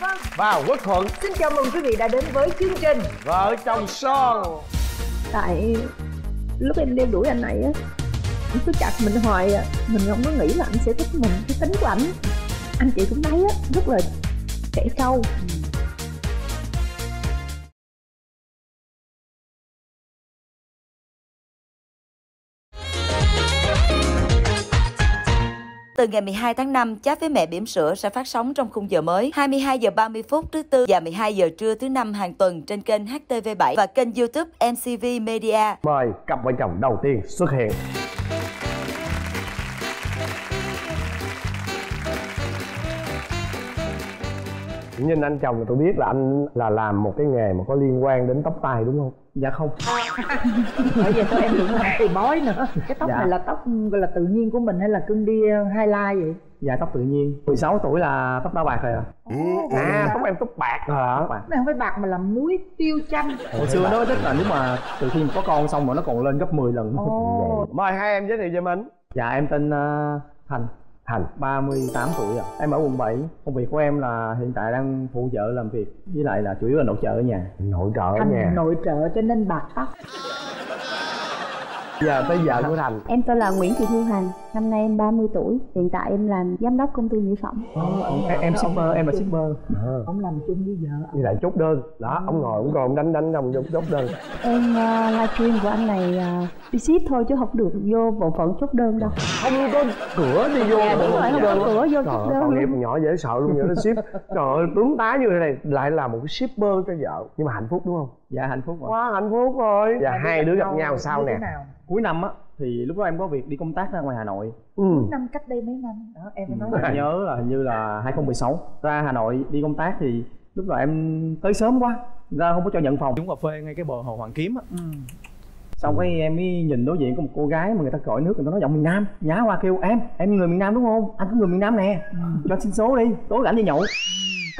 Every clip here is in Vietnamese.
Vâng. và Quốc Thuận. Xin chào mừng quý vị đã đến với chương trình vợ chồng son. Tại lúc em đeo đuổi anh này á anh cứ chặt mình hoài à. Mình không có nghĩ là anh sẽ thích mình cái tính của ảnh. Anh chị cũng thấy á rất là trẻ trâu Từ ngày 12 tháng 5, chat với mẹ bỉm sữa sẽ phát sóng trong khung giờ mới 22 giờ 30 phút thứ tư và 12 giờ trưa thứ năm hàng tuần trên kênh HTV7 và kênh YouTube MCV Media. mời cặp vợ chồng đầu tiên xuất hiện nhìn anh chồng là tôi biết là anh là làm một cái nghề mà có liên quan đến tóc tai đúng không? Dạ không. Bây giờ tôi em đừng làm tì bói nữa. Cái tóc Dạ. này là tóc gọi là tự nhiên của mình hay là cưng đi uh, highlight vậy? dạ tóc tự nhiên. 16 tuổi là tóc đã bạc rồi à à tóc em tóc bạc hả? Tóc bạc. Này không phải bạc mà là muối tiêu chanh. Hồi xưa nó rất là nếu mà từ khi mà có con xong rồi nó còn lên gấp 10 lần. Mời hai em giới thiệu cho mình. Dạ em tên uh, thành thành 38 tuổi ạ. Em ở quận 7 công việc của em là hiện tại đang phụ trợ làm việc với lại là chủ yếu là nội trợ ở nhà. Nội trợ ở Thành nhà. nội trợ cho nên bạc tóc giờ tới vợ của thành. Em tên là Nguyễn Thị Thu Hằng năm nay em 30 tuổi. Hiện tại em làm giám đốc công ty mỹ phẩm. Em, em shipper em là shipper. Ờ, Ông làm chung với vợ như lại chốt đơn. Đó ông ngồi ông còn ông đánh đánh ông chốt chốt đơn. Em uh, livestream của anh này uh, đi ship thôi chứ không được vô bộ phận chốt đơn đâu. Không có cửa đi vô Dạ, đúng rồi, không có cửa vô chốt đơn tội nghiệp nhỏ dễ sợ luôn vậy nó ship. Trời ơi tướng tá như thế này lại là một cái shipper cho vợ. Nhưng mà hạnh phúc đúng không dạ hạnh phúc ạ. Quá hạnh phúc rồi. Và hai đứa gặp nhau sau như nè. cuối năm á thì lúc đó em có việc đi công tác ra ngoài hà nội. Ừ. Năm cách đây mấy năm? Đó em phải nói em nhớ là hình như là 2016 ra hà nội đi công tác thì lúc đó em tới sớm quá. Ra không có cho nhận phòng. Chúng cà phê ngay cái bờ hồ hoàn kiếm á. Ừ. xong cái em mới nhìn đối diện có một cô gái mà người ta gọi nước người ta nói giọng miền nam. Nhá qua kêu em em người miền nam đúng không? Anh cũng người miền nam nè. Cho xin số đi tối rảnh đi nhậu. Anh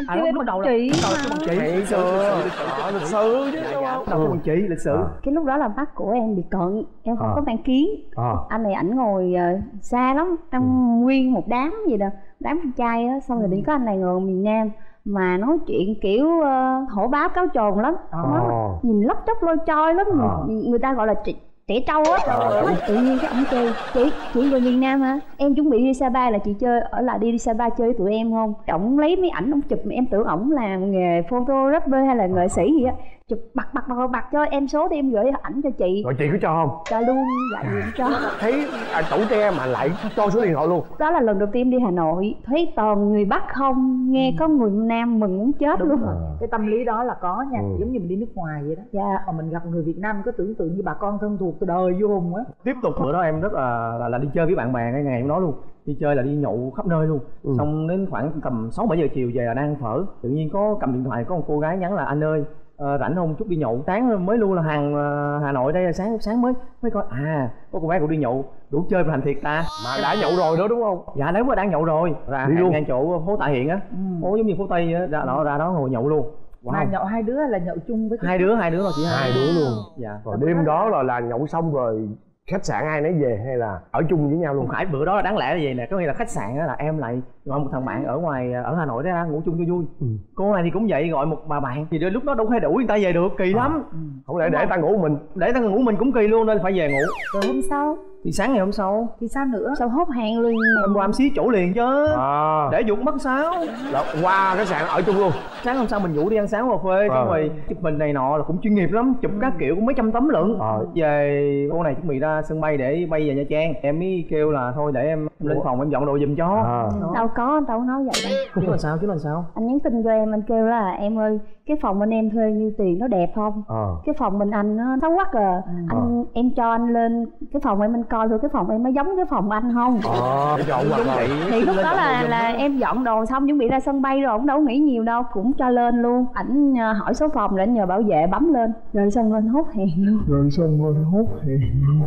À, lúc- lúc đầu là- chị lúc đầu là bằng chị lịch sử lịch sử lịch sử chứ dạ đúng dạ không? đầu bằng chị lịch sử cái lúc đó là mắt của em bị cận em không Ờ. có mang kiến Ờ. anh này ảnh ngồi ờ, xa lắm trong Ừ. nguyên một đám gì đó đám con trai á xong rồi đi có anh này ngồi miền nam mà nói chuyện kiểu ờ, hổ báo cáo trồn lắm Ờ. Nó nhìn lóc chóc lôi choi lắm Ờ. người, người ta gọi là trẻ, trẻ trâu á. Ờ. Tự nhiên cái ông kêu chị chị người miền nam hả? Em chuẩn bị đi sapa là chị chơi ở lại đi đi sapa chơi với tụi em không? Ổng lấy mấy ảnh ổng chụp mà em tưởng ổng làm nghề photographer hay là nghệ sĩ gì á chụp bật bật bật bật cho em số đi em gửi ảnh cho chị. Rồi chị có cho không? Cho luôn dạ gì cũng cho. Thấy à, tuổi trẻ mà lại cho số điện thoại luôn. Đó là lần đầu tiên đi Hà Nội. Thấy toàn người Bắc không nghe có người Nam mừng muốn chết Đúng luôn. rồi. Cái tâm lý đó là có nha Ừ. Giống như mình đi nước ngoài vậy đó. Dạ. Mà mình gặp người Việt Nam có tưởng tượng như bà con thân thuộc từ đời vô hùng á. Tiếp tục bữa đó em rất là là, là đi chơi với bạn bè cái ngày hôm đó luôn. Đi chơi là đi nhậu khắp nơi luôn. Ừ. xong đến khoảng tầm sáu bảy giờ chiều về là đang phở. Tự nhiên có cầm điện thoại có một cô gái nhắn là anh ơi ờ, rảnh không? Chút đi nhậu sáng mới luôn là hàng ờ, hà nội đây là sáng sáng mới mới coi. À có cô bé cũng đi nhậu đủ chơi mà thành thiệt ta. Mà đã nhậu rồi đó đúng không? Dạ nếu mà đang nhậu rồi. Ra Đi hàng luôn. ngang chỗ phố tạ hiện á. Ừ. phố giống như phố tây á ra đó ra đó ngồi nhậu luôn. Mà wow. nhậu hai đứa hay là nhậu chung với hai đứa hai đứa rồi chị hai đứa luôn. Dạ. Rồi đêm đó là là nhậu xong rồi khách sạn ai nấy về hay là ở chung với nhau luôn? Không phải bữa đó là đáng lẽ là gì nè. Có nghĩa là khách sạn á là em lại gọi một thằng bạn ở ngoài ở hà nội đó ra ngủ chung cho vui. Ừ. cô này thì cũng vậy gọi một bà bạn. Thì lúc đó đâu có thể đủ người ta về được kỳ lắm. Ừ. không lẽ để ta ngủ mình? Để ta ngủ mình cũng kỳ luôn nên phải về ngủ. Rồi hôm sau thì sáng ngày hôm sau? Thì sao nữa? Sao hốt hàng liền em qua em xí chỗ liền chứ. À. Để dụng mất sao là qua khách sạn ở chung luôn. Sáng hôm sau mình rủ đi ăn sáng cà phê xong Ờ. rồi chụp hình này nọ là cũng chuyên nghiệp lắm chụp các kiểu cũng mấy trăm tấm lận. Ờ. về cô này chuẩn bị ra sân bay để bay về nha trang. Em mới kêu là thôi để em lên phòng em dọn đồ giùm cho. À đâu có anh đâu có nói vậy. Đâu chứ là sao chứ là sao? Anh nhắn tin cho em anh kêu là em ơi cái phòng bên em thuê nhiêu tiền nó đẹp không? Ờ. Cái phòng bên anh nó xấu quắc à anh em cho anh lên cái phòng em anh coi thử cái phòng em nó giống cái phòng anh không? Ờ. Chọn giống hoặc vậy. Thì lúc Lên đó dọn là là em dọn đồ xong chuẩn bị ra sân bay rồi ông đâu nghĩ nhiều đâu cũng cho lên luôn. Ảnh ờ, hỏi số phòng rồi anh nhờ bảo vệ bấm lên. Rồi xong lên hốt hàng luôn. Rồi xong rồi hốt hàng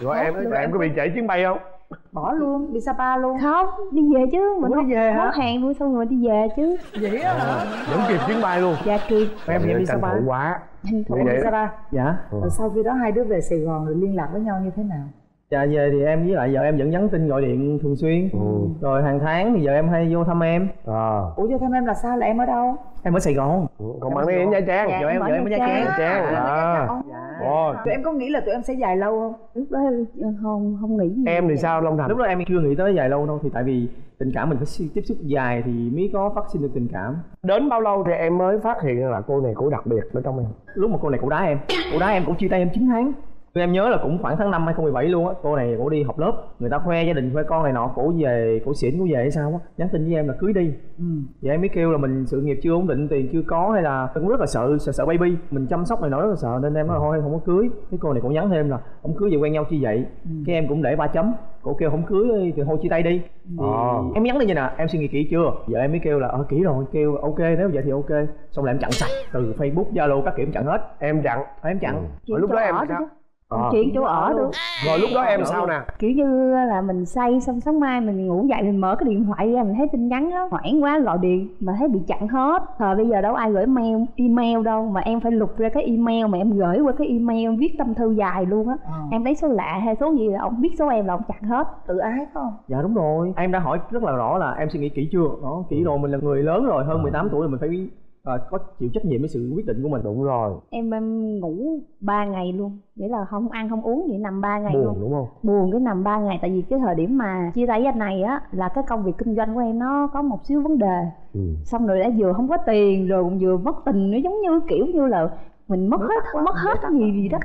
rồi em rồi em. có bị trễ chuyến bay không bỏ luôn đi Sapa luôn. Không đi về chứ. Mình Ủa, đi về hả? hàng luôn xong rồi đi về chứ. Vậy á hả? Vẫn kịp chuyến bay luôn. Dạ kịp. Em em đi Sapa. quá. Tranh thủ Vậy đi Sapa. Dạ. Rồi sau khi đó hai đứa về Sài Gòn rồi liên lạc với nhau như thế nào dạ về thì em với lại vợ em vẫn nhắn tin gọi điện thường xuyên. Ừ. rồi hàng tháng thì vợ em hay vô thăm em. À. Ủa cho thăm em là sao? Là em ở đâu? Em ở sài gòn. Ừ, còn bạn đi ở nha trang. Dạ, vợ em em vợ em ở Nha nha Trang. trang. Trang. À. Dạ. Tụi em có nghĩ là tụi em sẽ dài lâu không? Lúc đó không không nghĩ gì em thì sao long thành? Lúc đó em chưa nghĩ tới dài lâu đâu thì tại vì tình cảm mình phải tiếp xúc dài thì mới có phát sinh được tình cảm. Đến bao lâu thì em mới phát hiện là cô này cổ đặc biệt ở trong em? Lúc mà cô này cổ đá em. Cổ đá em cũng chia tay em 9 tháng em nhớ là cũng khoảng tháng 5 2017 luôn á cô này cổ đi học lớp người ta khoe gia đình khoe con này nọ cổ về cổ xỉn cổ về hay sao á nhắn tin với em là cưới đi. Ừ. Vậy em mới kêu là mình sự nghiệp chưa ổn định tiền chưa có hay là cũng rất là sợ sợ sợ baby mình chăm sóc này nọ rất là sợ nên em nói thôi không có cưới. Cái cô này cũng nhắn thêm là không cưới vậy quen nhau chi vậy? Cái em cũng để ba chấm cổ kêu không cưới thì thôi chia tay đi. Thì Ờ. em nhắn đi như nè em suy nghĩ kỹ chưa? Giờ em mới kêu là ờ kỹ rồi. Kêu ok nếu vậy thì ok. Xong là em chặn sạch từ facebook zalo các kiểu em chặn hết. Em chặn. Ờ, em chặn. Rồi lúc đó em ở sao được Ờ. chuyện chỗ ở được. Rồi lúc đó em sao nè? kiểu như là mình say xong sáng mai mình ngủ dậy mình mở cái điện thoại ra mình thấy tin nhắn đó hoảng quá gọi điện mà thấy bị chặn hết. Thời bây giờ đâu ai gửi mail email đâu mà em phải lục ra cái email mà em gửi qua cái email em viết tâm thư dài luôn á. Ờ. em lấy số lạ hay số gì là ông biết số em là ông chặn hết. Tự ái không? Dạ đúng rồi. Em đã hỏi rất là rõ là em suy nghĩ kỹ chưa? Đó kỹ rồi mình là người lớn rồi hơn 18 tuổi rồi mình phải ờ, có chịu trách nhiệm với sự quyết định của mình? Đúng rồi. Em em ngủ 3 ngày luôn. Nghĩa là không ăn không uống vậy nằm 3 ngày buồn luôn. đúng không? Buồn cái nằm 3 ngày. Tại vì cái thời điểm mà chia tay với anh này á là cái công việc kinh doanh của em nó có một xíu vấn đề. Ừ. xong rồi đã vừa không có tiền rồi cũng vừa mất tình. Nó giống như kiểu như là mình mất hết quá, mất hết cái gì gì đó.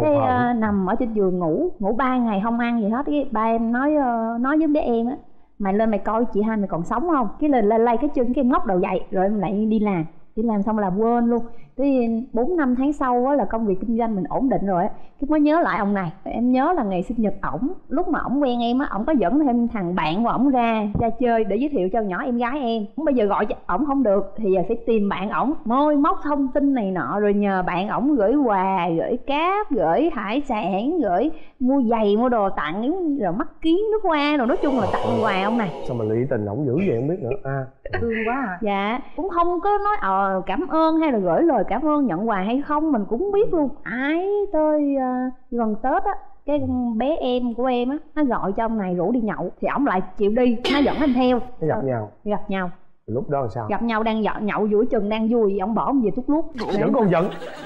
Cái ờ, nằm ở trên giường ngủ ngủ ba ngày không ăn gì hết. Cái ba em nói ờ, nói với bé em á mày lên mày coi chị hai mày còn sống không? Cái lên lên lay cái chân cái em ngóc đầu dậy rồi em lại đi làm đi làm xong là quên luôn. Tới bốn năm tháng sau á là công việc kinh doanh mình ổn định rồi á, cái mới nhớ lại ông này. Em nhớ là ngày sinh nhật ổng, lúc mà ổng quen em á, ổng có dẫn thêm thằng bạn của ổng ra ra chơi để giới thiệu cho nhỏ em gái em. Bây giờ gọi cho ổng không được, thì giờ phải tìm bạn ổng. Môi móc thông tin này nọ, rồi nhờ bạn ổng gửi quà, gửi cáp, gửi hải sản, gửi mua giày mua đồ tặng rồi mắt kiến nước hoa rồi nói chung là tặng quà ông này sao mà lụy tình ổng dữ vậy không biết nữa. À. Thương quá à. Dạ cũng không có nói ờ cảm ơn hay là gửi lời cảm ơn nhận quà hay không mình cũng biết luôn. Ái tới uh, gần tết á cái con bé em của em á nó gọi cho ông này rủ đi nhậu thì ổng lại chịu đi nó dẫn anh theo. Gặp nhau. Gặp nhau lúc đó là sao? Gặp nhau đang nhậu, nhậu giữa chừng đang vui ông bỏ ông về tút lút để, vẫn còn giận.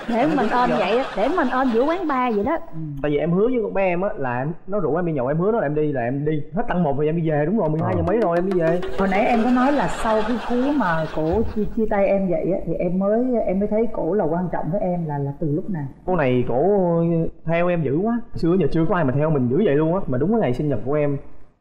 để mình ôm vậy á để mình ôm giữa quán bar vậy đó. Tại vì em hứa với con bé em á là em- nó rủ em đi nhậu em hứa nó là em đi là em đi. Hết tăng một thì em đi về đúng rồi 12 Ờ. giờ mấy rồi em đi về. Hồi nãy em có nói là sau cái cú mà cổ chia, chia tay em vậy á thì em mới em mới thấy cổ là quan trọng với em là là từ lúc nào? Cô này cổ theo em dữ quá. Xưa giờ chưa có ai mà theo mình dữ vậy luôn á mà đúng cái ngày sinh nhật của em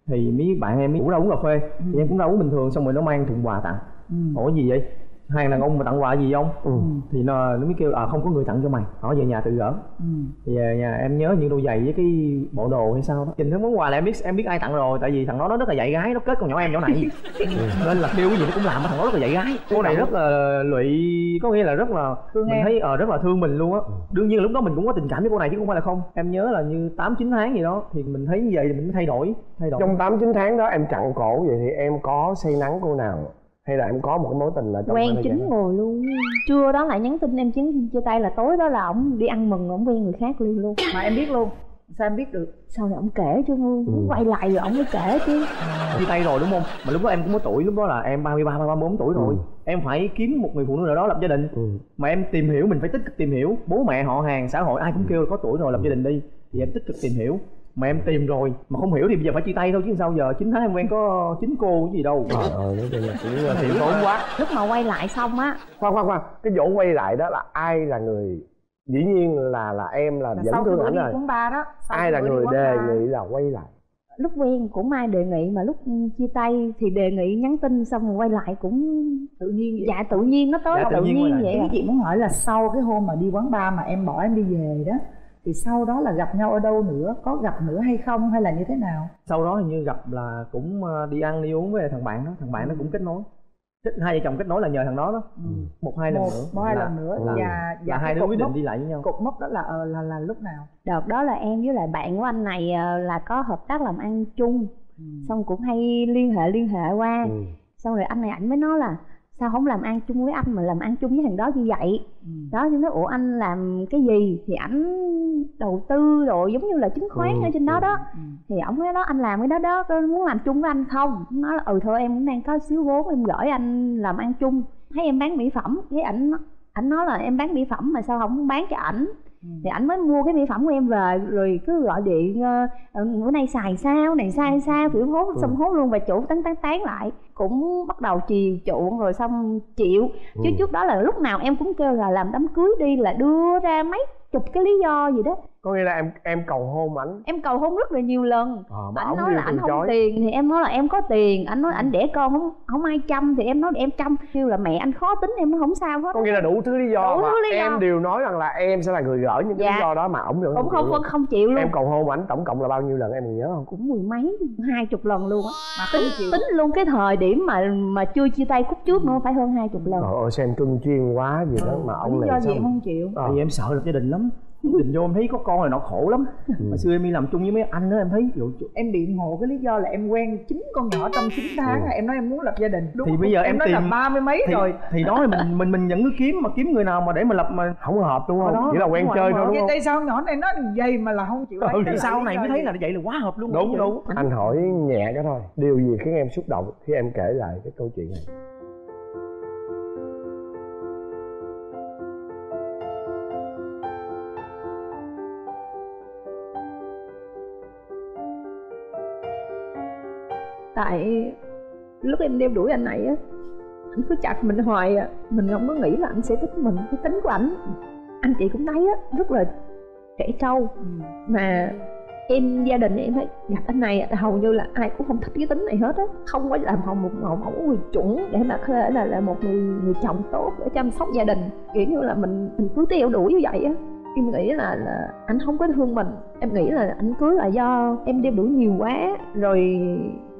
thì mấy bạn em mới rủ ra uống cà phê. Thì em cũng ra uống bình thường xong rồi nó mang thùng quà tặng. Ừ. hỏi gì vậy hai đàn ông mà tặng quà gì không? Ừ. thì nó, nó mới kêu à không có người tặng cho mày hỏi về nhà tự gỡ. Ừ. thì về nhà em nhớ những đôi giày với cái bộ đồ hay sao đó. Nhìn thấy món quà là em biết em biết ai tặng rồi tại vì thằng đó nó rất là dạy gái nó kết con nhỏ em nhỏ này. Nên là kêu cái gì nó cũng làm thằng đó rất là dạy gái. Cô này rất là lụy có nghĩa là rất là Thương mình em. thấy ờ rất là thương mình luôn á. Đương nhiên lúc đó mình cũng có tình cảm với cô này chứ không phải là không. Em nhớ là như tám chín tháng gì đó thì mình thấy như vậy thì mình mới thay đổi thay đổi. Trong tám chín tháng đó em chặn cổ vậy thì em có say nắng cô nào hay là em có một cái mối tình là trong quen chín đó? người luôn trưa đó lại nhắn tin em chứng chia tay là tối đó là ổng đi ăn mừng ổng quen người khác liền luôn mà em biết luôn sao em biết được sau này ổng kể cho Ừ. ừ. quay lại rồi ổng mới kể chứ chia tay rồi đúng không mà lúc đó em cũng có tuổi lúc đó là em 33 34 tuổi rồi Ừ. em phải kiếm một người phụ nữ nào đó lập gia đình ừ. mà em tìm hiểu mình phải tích cực tìm hiểu bố mẹ họ hàng xã hội ai cũng kêu có tuổi rồi lập gia đình đi thì em tích cực tìm hiểu mà em tìm rồi mà không hiểu thì bây giờ phải chia tay thôi chứ sao giờ? Chín tháng em quen có chín cô cái gì đâu. Trời ơi nói chung là cũng Hiểu thiện tốn quá. Lúc mà quay lại xong á. Khoan khoan khoan. Cái chỗ quay lại đó là ai là người? Dĩ nhiên là là em là, là dẫn cái thương ảnh rồi. quán bar đó. Sau ai cái là người đề bar. nghị là quay lại? Lúc quen cũng ai đề nghị mà lúc chia tay thì đề nghị nhắn tin xong rồi quay lại cũng tự nhiên vậy. Dạ tự nhiên nó tới Dạ, tự tự, nhiên nhiên vậy à. chị muốn hỏi là sau cái hôm mà đi quán bar mà em bỏ em đi về đó thì sau đó là gặp nhau ở đâu nữa? Có gặp nữa hay không? Hay là như thế nào? Sau đó hình như gặp là cũng ờ, đi ăn đi uống với thằng bạn đó. Thằng bạn nó cũng kết nối. Kết hai vợ chồng kết nối là nhờ thằng đó đó. Một hai lần một nữa. một hai là, lần nữa. ừ. và là và hai đứa quyết định mốc- đi lại với nhau. cột mốc đó là ờ, là là lúc nào? Đợt đó là em với lại bạn của anh này ờ, là có hợp tác làm ăn chung. Xong cũng hay liên hệ liên hệ qua. Ừ. xong rồi anh này ảnh mới nói là sao không làm ăn chung với anh mà làm ăn chung với thằng đó như vậy? Đó nhưng nói ủa anh làm cái gì? Thì ảnh đầu tư rồi giống như là chứng khoán Ừ, ở trên đó ừ. đó. Thì ổng nói đó anh làm cái đó đó có muốn làm chung với anh không? Ông nói là ừ thôi em cũng đang có xíu vốn em gửi anh làm ăn chung. Thấy em bán mỹ phẩm cái ảnh ảnh nói là em bán mỹ phẩm mà sao không bán cho ảnh thì ảnh mới mua cái mỹ phẩm của em về rồi cứ gọi điện ờ, ờ, bữa nay xài sao này xài sao kiểu hốt xong hốt luôn. Và chủ tán tán tán lại cũng bắt đầu chiều chuộng rồi xong chịu. Chứ Ừ. trước đó là lúc nào em cũng kêu là làm đám cưới đi là đưa ra mấy chục cái lý do gì đó có nghĩa là em em cầu hôn ảnh em cầu hôn rất là nhiều lần. Ờ, mà ảnh ổng nói là ảnh không chối. tiền thì em nói là em có tiền. Ảnh nói ảnh đẻ con không không ai chăm thì em nói em chăm. Kêu là mẹ anh khó tính em nói không sao hết có nghĩa là đủ thứ lý do Đủ mà thứ lý do. em đều nói rằng là em sẽ là người gỡ những cái Dạ. lý do đó mà ổng cũng không chịu không, luôn. không chịu luôn. Em cầu hôn ảnh tổng cộng là bao nhiêu lần em còn nhớ không? Cũng mười mấy hai chục lần luôn á. Mà tính không chịu. Tính luôn cái thời điểm mà mà chưa chia tay khúc trước nữa phải hơn hai chục lần. Trời ơi xem cưng chuyên quá gì đó mà ông lý này do gì sao em không chịu. Ờ. tại vì em sợ lập gia đình lắm định vô em thấy có con này nó khổ lắm. Hồi xưa em đi làm chung với mấy anh đó em thấy dụ em biện hộ cái lý do là em quen chín con nhỏ trong 9 tháng Ừ. em nói em muốn lập gia đình. Đúng Thì không? bây giờ em nói là tìm- ba mươi mấy thì, rồi. thì đó là mình mình mình vẫn cứ kiếm mà kiếm người nào mà để mà lập mà không hợp đúng không? Đó, chỉ là quen đúng rồi, chơi thôi đúng vậy không? tại sao nhỏ này nó dây mà là không chịu lấy Ừ, thì sau này mới thấy là vậy là quá hợp luôn đúng đúng. Anh hỏi nhẹ cái thôi. Điều gì khiến em xúc động khi em kể lại cái câu chuyện này tại lúc em đeo đuổi anh này á anh cứ chặt mình hoài à. Mình không có nghĩ là anh sẽ thích mình cái tính của ảnh. Anh chị cũng thấy á rất là trẻ trâu. Mà em gia đình em thấy gặp anh này á, hầu như là ai cũng không thích cái tính này hết á. Không có làm hầu một mẫu mẫu người chuẩn để mà có thể là là một người người chồng tốt để chăm sóc gia đình. Kiểu như là mình mình cứ theo đuổi như vậy á. Em nghĩ là là anh không có thương mình. Em nghĩ là anh cưới là do em đeo đuổi nhiều quá rồi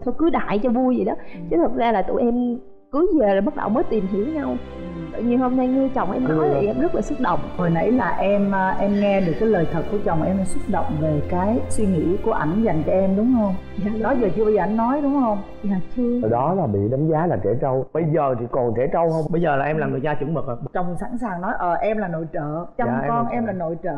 thôi cưới đại cho vui vậy đó. Chứ thật ra là tụi em cưới về là bắt đầu mới tìm hiểu nhau. Tự nhiên hôm nay người chồng em nói thì em rất là xúc động. Hồi nãy là em à, em nghe được cái lời thật của chồng em em xúc động về cái suy nghĩ của ảnh dành cho em đúng không? Dạ đó giờ chưa bao giờ anh nói đúng không? Dạ chưa. Hồi đó là bị đánh giá là trẻ trâu. Bây giờ thì còn trẻ trâu không? Bây giờ là em là người cha chuẩn mực rồi. Chồng sẵn sàng nói ờ em là nội trợ. Chăm Dạ, em con trợ. em là nội trợ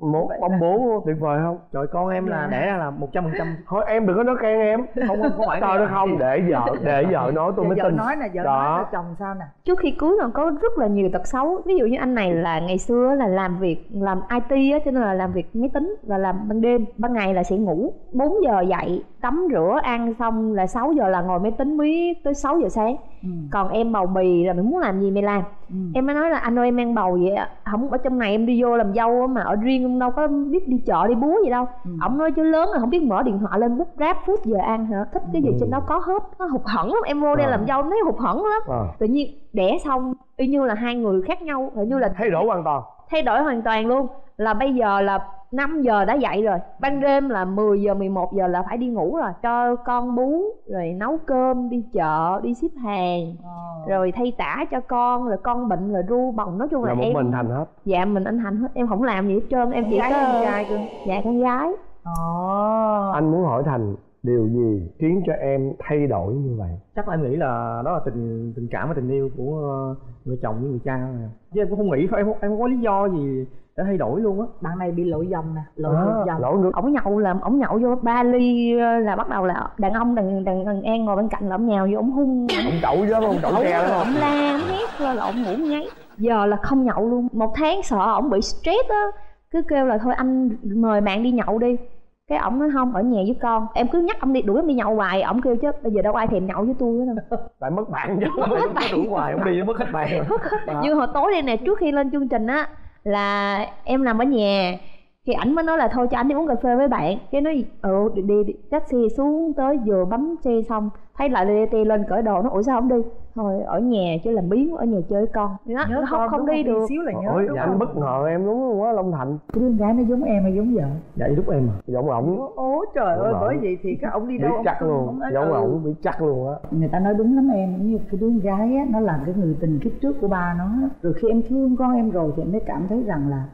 một Vậy ông bố. Tuyệt vời không? Trời con em là Dạ. đẻ ra là một trăm phần trăm. Thôi em đừng có nói khen em. Không không có phải trời đất không để vợ để vợ nói tôi mới vợ tin. nói nè vợ Đó. nói chồng sao nè. Trước khi cưới còn có rất là nhiều tật xấu. Ví dụ như anh này là ngày xưa là làm việc làm IT á cho nên là làm việc máy tính và làm ban đêm. Ban ngày là sẽ ngủ 4 giờ dậy tắm rửa ăn xong là 6 giờ là ngồi máy tính mới tới 6 giờ sáng ừ. còn em bầu bì là mình muốn làm gì mày làm Ừ. em mới nói là anh ơi em mang bầu vậy không ở trong này em đi vô làm dâu mà ở riêng em đâu có biết đi chợ đi búa gì đâu Ừ. ổng nói chứ lớn là không biết mở điện thoại lên bút rap phút giờ ăn hả thích cái gì Ừ. trên đó có hết nó hụt hẫng lắm em vô đây Ờ. làm dâu thấy hụt hẫng lắm Ờ, tự nhiên đẻ xong y như là hai người khác nhau hình như là thay đổi hoàn toàn thay đổi hoàn toàn luôn. Là bây giờ là 5 giờ đã dậy rồi. Ban đêm là 10 giờ 11 giờ là phải đi ngủ rồi. Cho con bú rồi nấu cơm đi chợ đi ship hàng Ờ. rồi thay tả cho con rồi con bệnh rồi ru bồng nói chung là, là một em mình thành hết. Dạ mình anh thành hết. Em không làm gì hết trơn. Em chỉ gái có cơ? Dạ con gái. Ồ. anh muốn hỏi thành điều gì khiến cho em thay đổi như vậy? Chắc là em nghĩ là đó là tình tình cảm và tình yêu của người chồng với người cha à. chứ em cũng không nghĩ em không, em không có lý do gì để thay đổi luôn á. Bạn này bị lỗi dòng nè lỗi à, ngược dòng lỗi ổng nhậu là ổng nhậu vô ba ly ờ, là bắt đầu là đàn ông đàn đàn, đàn an ngồi bên cạnh là ổng nhào vô ổng hung. Ông chậu chứ không ổng tre đúng không ổng la ổng hét là ổng ngủ ngáy. Giờ là không nhậu luôn. Một tháng sợ ổng bị stress á. Cứ kêu là thôi anh mời bạn đi nhậu đi cái ổng nói không ở nhà với con. Em cứ nhắc ông đi đuổi ông đi nhậu hoài ổng kêu chứ bây giờ đâu ai thèm nhậu với tôi nữa đâu. Tại mất bạn chứ không có đủ hoài không đi nó mất khách bạn như hồi tối đây nè trước khi lên chương trình á là em nằm ở nhà thì ảnh mới nói là thôi cho anh đi uống cà phê với bạn. Cái nói ừ đi, đi, đi. Taxi xuống tới vừa bấm xe xong thấy lại DT lên cởi đồ nó ủa sao không đi? Thôi ở nhà chứ làm biến ở nhà chơi với con. Nó nhớ không con không đúng đi được. xíu là nhớ ôi đúng anh không? bất ngờ em đúng không? Quá long thành. Cái đứa gái nó giống em hay giống vợ? Vậy lúc em à? Giọng ổng. Ố trời ơi bởi vậy thì các ông đi đâu ông chắc không- luôn. không giống Ừ. ổng biết chắc luôn á. Người ta nói đúng lắm em giống như cái đứa gái á nó là cái người tình kiếp trước của ba nó. Rồi khi em thương con em rồi thì em mới cảm thấy rằng là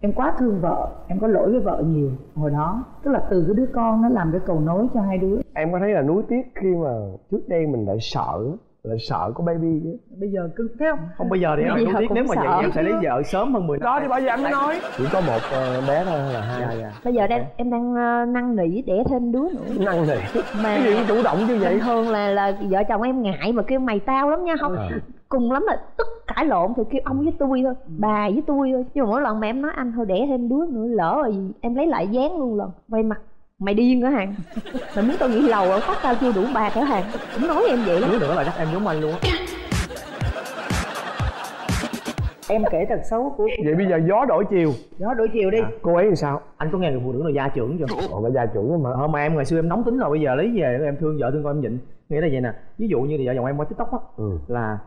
em quá thương vợ em có lỗi với vợ nhiều hồi đó. Tức là từ cái đứa con nó làm cái cầu nối cho hai đứa. Em có thấy là nuối tiếc khi mà trước đây mình lại sợ lại sợ có baby chứ? Bây giờ cứ thấy không? Không bây giờ thì em biết cũng nếu mà vậy em sẽ lấy vợ sớm hơn 10 năm. Đó thì bao giờ anh mới nói? Chỉ có một ờ, bé thôi hay là hai? Dạ dạ. Bây giờ đang em đang ờ, năn nỉ đẻ thêm đứa nữa. Năng này mà cái gì cũng chủ động như vậy. thường là là vợ chồng em ngại mà kêu mày tao lắm nha không? Ờ. cùng lắm là tức cãi lộn thì kêu ông với tôi thôi bà với tôi thôi. Nhưng mà mỗi lần mà em nói anh thôi đẻ thêm đứa nữa lỡ rồi em lấy lại dáng luôn lần. Quay mặt mày điên hả hàng? Mày muốn tao nghỉ lầu ở phát tao chưa đủ bạc hả hàng. Cũng nói em vậy lắm. Đứa nữa là chắc em giống anh luôn á. Em kể thật xấu của vậy bây giờ gió đổi chiều. Gió đổi chiều đi. Cô ấy làm sao? Anh có nghe người phụ nữ nào gia trưởng chưa? Còn cái gia trưởng mà. Ờ mà em ngày xưa em nóng tính rồi bây giờ lấy về em thương vợ thương con em nhịn. Nghĩa là vậy nè. Ví dụ như thì vợ chồng em qua tiktok á ừ. là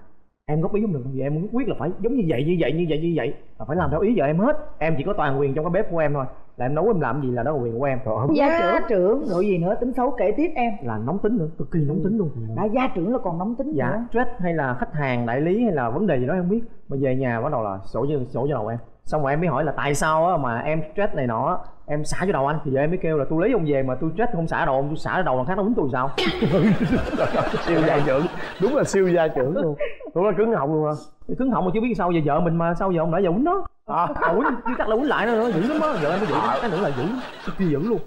em góp ý không được gì em quyết là phải giống như vậy như vậy như vậy như vậy. Là phải làm theo ý vợ em hết. Em chỉ có toàn quyền trong cái bếp của em thôi là em nấu em làm gì là đó là quyền của em. Trời ơi, gia gia trưởng. Trưởng rồi gì nữa tính xấu kể tiếp em. Là nóng tính nữa cực kỳ nóng tính luôn. Đã gia trưởng là còn nóng tính dạ nữa. stress hay là khách hàng đại lý hay là vấn đề gì đó em không biết. Mà về nhà bắt đầu là sổ vô sổ vô đầu em. Xong rồi em mới hỏi là tại sao á mà em stress này nọ á, em xả vô đầu anh? Thì giờ em mới kêu là tôi lấy ông về mà tôi stress không xả đầu ông tôi xả đầu thằng khác nó quýnh tôi sao? Siêu gia trưởng. Đúng là siêu gia trưởng luôn. Đúng là cứng họng luôn hả cứng họng mà chưa biết sao giờ vợ mình mà sao giờ ông đã giờ quýnh nó à, à quýnh chứ chắc là quýnh lại nữa dữ lắm á. Vợ em mới dữ cái nữa là dữ cực kỳ dữ luôn.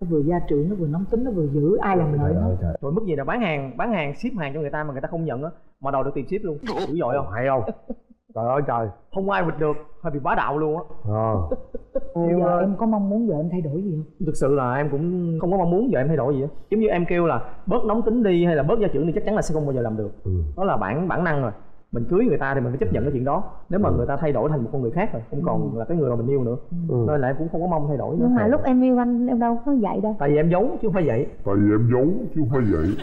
Nó vừa gia trưởng nó vừa nóng tính nó vừa giữ ai làm lợi nó trời. Rồi mức gì là bán hàng bán hàng ship hàng cho người ta mà người ta không nhận á? Mà đòi được tiền ship luôn. Dữ dội không? Hay không? Trời ơi trời. Không ai bịt được hơi bị bá đạo luôn á. Ờ. Bây giờ em có mong muốn vợ em thay đổi gì không? thực sự là em cũng không có mong muốn vợ em thay đổi gì á. Giống như em kêu là bớt nóng tính đi hay là bớt gia trưởng đi chắc chắn là sẽ không bao giờ làm được. Ừ. đó là bản bản năng rồi mình cưới người ta thì mình phải chấp nhận cái chuyện đó. Nếu mà người ta thay đổi thành một con người khác rồi không còn là cái người mà mình yêu nữa. Ừ. nên là em cũng không có mong thay đổi nữa. Nhưng mà lúc em yêu anh em đâu có vậy đâu. Tại vì em giấu chứ không phải vậy. Tại vì em giấu chứ không phải vậy.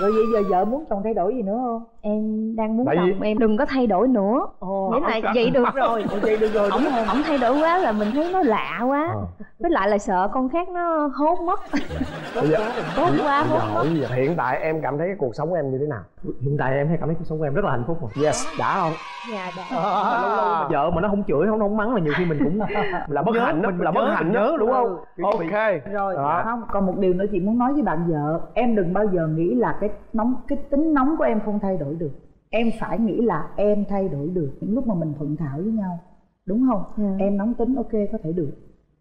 Rồi vậy giờ vợ muốn chồng thay đổi gì nữa không em đang muốn Tại vì- chồng em đừng có thay đổi nữa. Ồ nghĩa là vậy được rồi. Vậy được rồi. Ổng đúng không ổng thay đổi quá là mình thấy nó lạ quá. Ờ. với lại là sợ con khác nó hốt mất. Bây giờ tốt quá hốt mất giờ hiện tại em cảm thấy cái cuộc sống của em như thế nào? Hiện tại em thấy cảm thấy cuộc sống của em rất là hạnh phúc rồi. Yes đã không? Dạ đã. Mà lâu lâu mà. Vợ mà nó không chửi không không mắng là nhiều khi mình cũng là bất hạnh đó mình là bất hạnh nhớ, đúng không? Bị- ok. rồi không còn một điều nữa chị muốn nói với bạn vợ. Em đừng bao giờ nghĩ là cái nóng cái tính nóng của em không thay đổi được. Em phải nghĩ là em thay đổi được những lúc mà mình thuận thảo với nhau đúng không? Dạ. em nóng tính ok có thể được.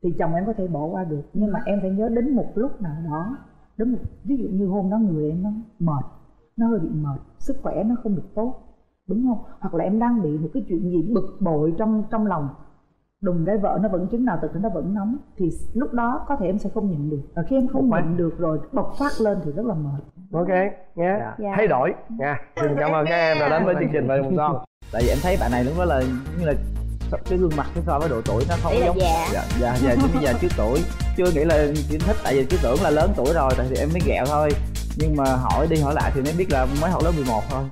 Thì chồng em có thể bỏ qua được nhưng mà em phải nhớ đến một lúc nào đó đến một ví dụ như hôm đó người em nó mệt nó hơi bị mệt sức khỏe nó không được tốt đúng không? Hoặc là em đang bị một cái chuyện gì bực bội trong trong lòng đùng cái vợ nó vẫn chứng nào từ nó vẫn nóng thì lúc đó có thể em sẽ không nhịn được. Và khi em không nhịn được rồi bộc phát lên thì rất là mệt. Ok nghe Dạ. Dạ. thay đổi. Nha. Xin cảm ơn các em đã đến với chương trình vợ chồng son. Tại vì em thấy bạn này đó là như là cái gương mặt so với độ tuổi nó không giống. già. dạ dạ dạ chứ bây giờ trước tuổi. Chưa nghĩ là chỉ thích tại vì cứ tưởng là lớn tuổi rồi tại vì em mới ghẹo thôi. Nhưng mà hỏi đi hỏi lại thì mới biết là mới học lớp 11 thôi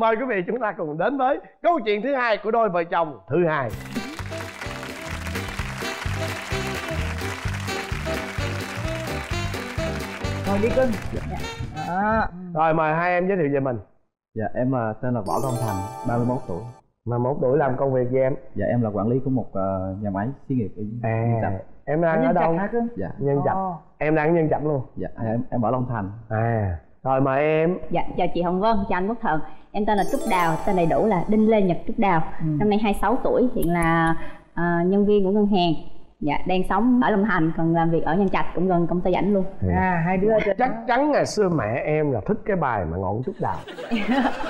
mời quý vị chúng ta cùng đến với câu chuyện thứ hai của đôi vợ chồng thứ hai. Thôi đi cưng đó rồi mời hai em giới thiệu về mình. Dạ em là tên là võ công thành 31 tuổi. mà một tuổi làm công việc gì em? Dạ em là quản lý của một ờ, nhà máy xí nghiệp ở Nhân à em đang ở nhân đâu? dạ. Nhân trạch. Ồ. em đang ở nhân trạch luôn. Dạ em em ở Long Thành. À rồi mời em. Dạ, chào chị Hồng Vân, chào anh Quốc Thần Em tên là Trúc Đào, tên đầy đủ là Đinh Lê Nhật Trúc Đào. Ừ. Năm nay 26 tuổi, hiện là à, nhân viên của ngân hàng. Dạ, đang sống ở Long Thành, còn làm việc ở Nhân Trạch, cũng gần công ty ảnh luôn. À hai đứa chắc đó. chắn ngày xưa mẹ em là thích cái bài mà ngọn trúc đào.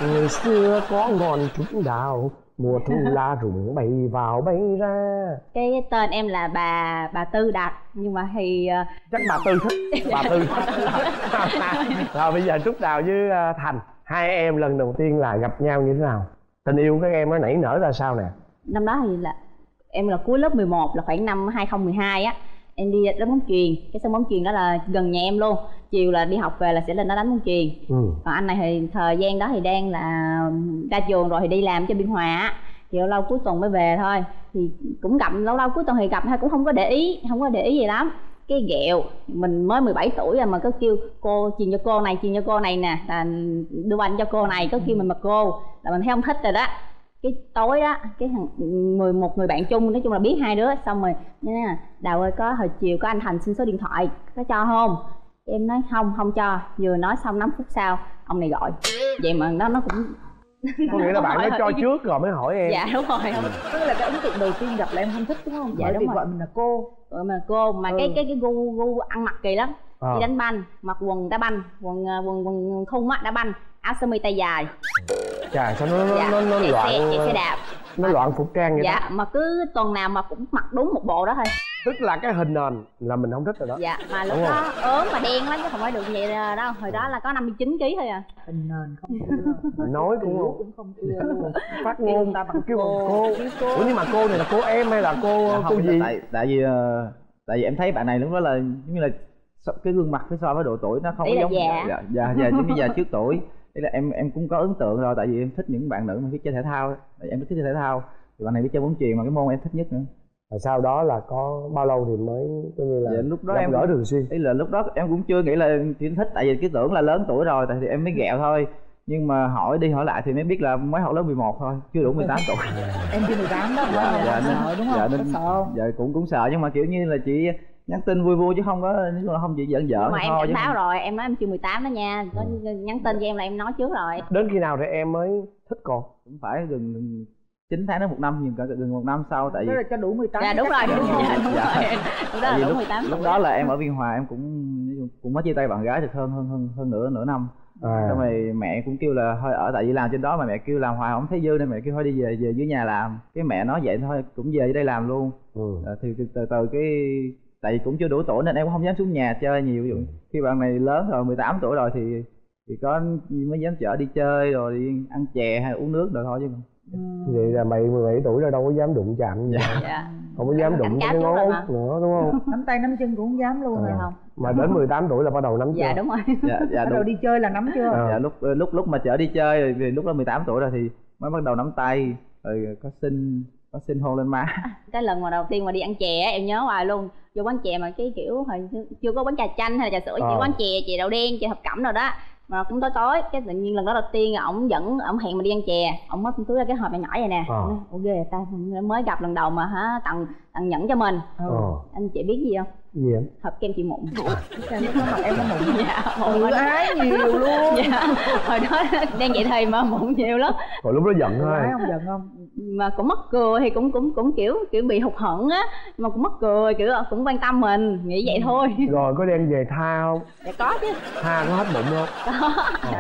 Ngày xưa có ngọn trúc đào mùa thu la rụng bay vào bay ra. Cái tên em là bà bà Tư Đạt Nhưng mà thì à, chắc bà tư thích. Bà tư. Rồi bây giờ trúc đào với à, thành hai em lần đầu tiên là gặp nhau như thế nào? Tình yêu của các em nó nảy nở ra sao nè? Năm đó thì là em là cuối lớp 11 là khoảng năm 2012 á. Em đi đánh bóng chuyền cái sân bóng chuyền đó là gần nhà em luôn. Chiều là đi học về là sẽ lên đó đánh bóng chuyền. Ừ. còn anh này thì thời gian đó thì đang là ra trường rồi thì đi làm cho biên hòa á. Thì lâu lâu cuối tuần mới về thôi. Thì cũng gặp lâu lâu cuối tuần thì gặp thôi cũng không có để ý không có để ý gì lắm cái ghẹo. Mình mới 17 tuổi rồi mà cứ kêu cô truyền cho cô này truyền cho cô này nè, là đưa banh cho cô này. Có kêu mình mà cô là mình thấy không thích rồi đó. Cái tối đó cái thằng người một người bạn chung, nói chung là biết hai đứa, xong rồi nha là đào ơi, có hồi chiều có anh thành xin số điện thoại, có cho không? Em nói, không không cho. Vừa nói xong 5 phút sau, ông này gọi. Vậy mà nó nó cũng có nghĩa là bạn nó cho trước rồi mới hỏi em. Dạ đúng rồi. Tức là cái ấn tượng đầu tiên gặp là em không thích đúng không? Dạ, bởi đúng vì rồi. gọi mình là cô. Rồi mà cô. Mà cái Ừ. cái cái gu gu ăn mặc kỳ lắm. Ờ. đi đánh banh mặc quần đá banh quần ờ, quần quần thun á đá banh áo sơ mi tay dài. Chà sao nó nó dạ. nó, nó chạy loạn xe chạy xe đạp nó loạn phục trang vậy dạ đó. mà cứ tuần nào mà cũng mặc đúng một bộ đó thôi. Tức là cái hình nền là mình không thích rồi đó. Dạ mà lúc Đúng đó ốm mà đen lắm chứ không phải được vậy đâu hồi đó là có 59 kg thôi à. Hình nền không nói cũng không cũng không ưa. luôn phát ngôn. ta bằng kêu bằng cô, ủa nhưng mà cô này là cô em hay là cô Dạ, cô không gì? tại tại vì ờ, tại vì em thấy bạn này lúc đó là giống như là cái gương mặt với so với độ tuổi nó không có giống dạ già già giống như già trước tuổi Ý là em em cũng có ấn tượng rồi tại vì em thích những bạn nữ mà biết chơi thể thao tại vì em thích chơi thể thao thì bạn này biết chơi bóng chuyền mà cái môn em thích nhất nữa. Và sau đó là có bao lâu thì mới coi như là Dạ, lúc đó em gỡ thường xuyên? ý là lúc đó em cũng chưa nghĩ là chỉ thích tại vì cái tưởng là lớn tuổi rồi tại thì em mới ghẹo thôi. Nhưng mà hỏi đi hỏi lại thì mới biết là mới học lớp 11 thôi chưa đủ 18 tuổi. Em chưa 18 đó dạ, dạ, dạ, sợ đúng không? Dạ, có nên, sợ không? dạ cũng cũng sợ nhưng mà kiểu như là chị nhắn tin vui vui chứ không có nói chung là không chỉ giỡn giỡn mà em thôi cảnh báo không- rồi em nói em chưa 18 đó nha. Có nhắn tin cho em là em nói trước rồi. Đến khi nào thì em mới thích cô cũng phải gần 9 tháng đến một năm nhưng cả gần một năm sau tại vì là cho đủ 18 dạ đúng rồi đúng rồi. đúng Dạ. rồi. Lúc đó là lúc, 18 lúc đó là em ở biên hòa em cũng cũng mới chia tay bạn gái được hơn hơn hơn hơn nửa nửa năm. À, xong rồi mẹ cũng kêu là thôi ở tại vì làm trên đó mà mẹ kêu làm hoài không thấy dư nên mẹ kêu thôi đi về về dưới nhà làm. Cái mẹ nói vậy thôi cũng về dưới đây làm luôn. Ừ. Ờ, thì từ từ, từ cái tại vì cũng chưa đủ tuổi nên em cũng không dám xuống nhà chơi nhiều. Ví dụ khi bạn này lớn rồi 18 tuổi rồi thì thì có mới dám chở đi chơi rồi đi ăn chè hay uống nước rồi thôi chứ. Vậy là mày 17 tuổi rồi đâu có dám đụng chạm gì dạ. không có dám đụng cái ngón út nữa đúng không? Nắm tay nắm chân cũng không dám luôn dạ rồi không? Mà đến 18 tuổi là bắt đầu nắm dạ chưa? đúng rồi. Dạ dạ bắt đầu đi chơi là nắm chưa? Ờ. dạ lúc lúc lúc mà chở đi chơi thì lúc đó 18 tuổi rồi thì mới bắt đầu nắm tay rồi có xin có xin hôn lên má. Cái lần mà đầu tiên mà đi ăn chè em nhớ hoài luôn. Vô quán chè mà cái kiểu hồi chưa có quán trà chanh hay là trà sữa chỉ Ờ. quán chè chè đậu đen chè thập cẩm rồi đó. Mà cũng tối tối cái tự nhiên lần đó đầu tiên ổng dẫn ổng hẹn mình đi ăn chè. Ổng mới túi ra cái hộp nhỏ nhỏ vậy nè. Ờ. Nói, ủa ghê ta mới gặp lần đầu mà hả tặng tặng nhẫn cho mình. Ờ. Anh chị biết gì không? Gì em hộp kem chị mụn. Mặt em có mụn? Dạ ừ mụn ái nhiều luôn. Dạ hồi đó đang vậy thì mà mụn nhiều lắm. Còn lúc đó giận thôi không giận không? Mà cũng mắc cười thì cũng cũng cũng kiểu kiểu bị hụt hẫng á. Mà cũng mắc cười kiểu cũng quan tâm mình nghĩ vậy thôi. Rồi có đem về tha không? Dạ có chứ. Tha có hết bụng không?